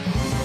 Huh?